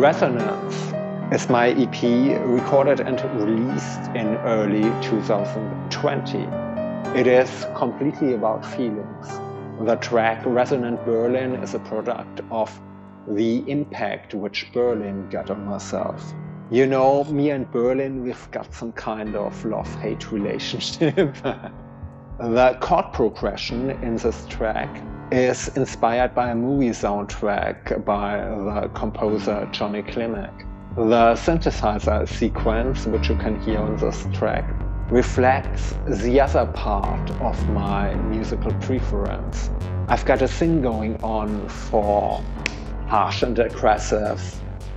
Resonance is my EP recorded and released in early 2020. It is completely about feelings. The track Resonant Berlin is a product of the impact which Berlin got on myself. You know, me and Berlin, we've got some kind of love hate relationship. the chord progression in this track is inspired by a movie soundtrack by the composer Johnny Klimek. The synthesizer sequence, which you can hear on this track, reflects the other part of my musical preference. I've got a thing going on for harsh and aggressive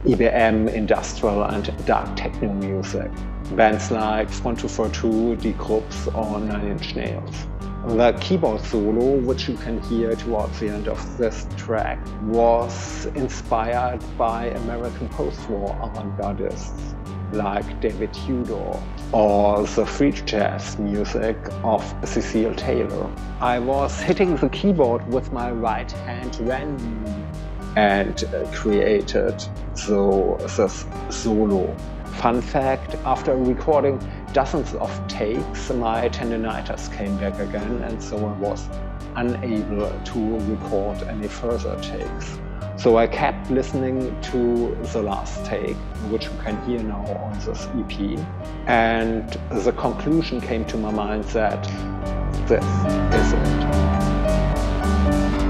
EBM, industrial and dark techno music. Bands like Swan242, Die Krupps or Nine Inch Nails. The keyboard solo, which you can hear towards the end of this track, was inspired by American post-war avant-gardists like David Tudor or the free jazz music of Cecil Taylor. I was hitting the keyboard with my right hand randomly and created the, this solo. Fun fact, after recording dozens of takes, my tendonitis came back again and so I was unable to record any further takes. So I kept listening to the last take, which you can hear now on this EP, and the conclusion came to my mind that this is it.